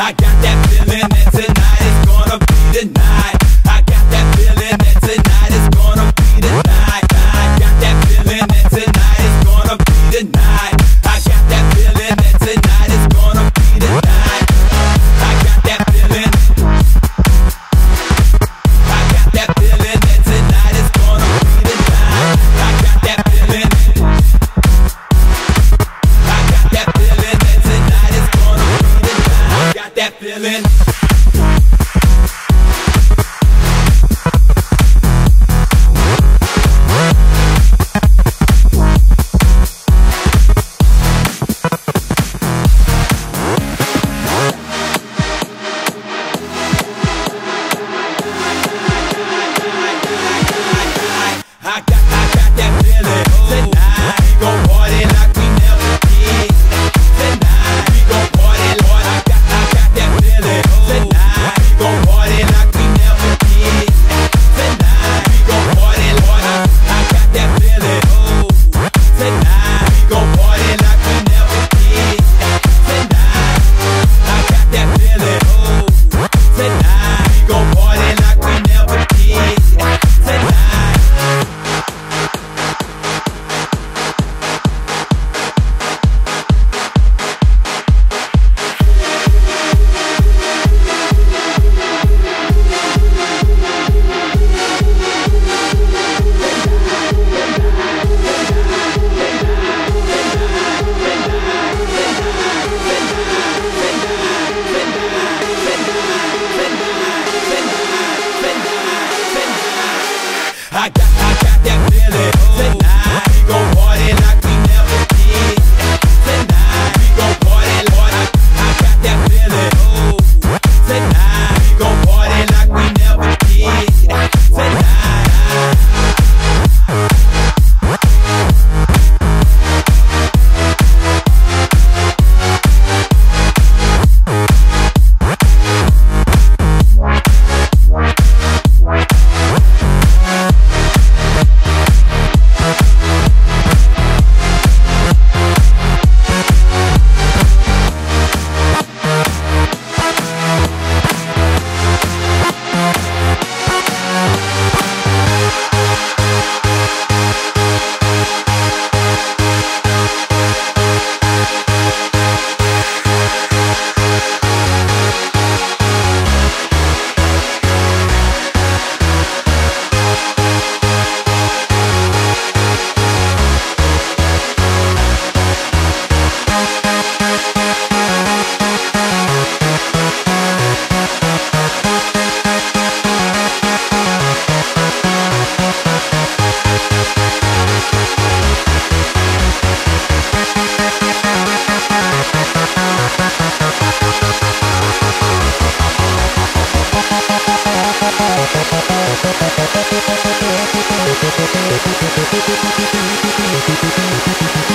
I got that feeling that tonight is gonna be the night. Say ピピピピピピピピピピピピピピピピ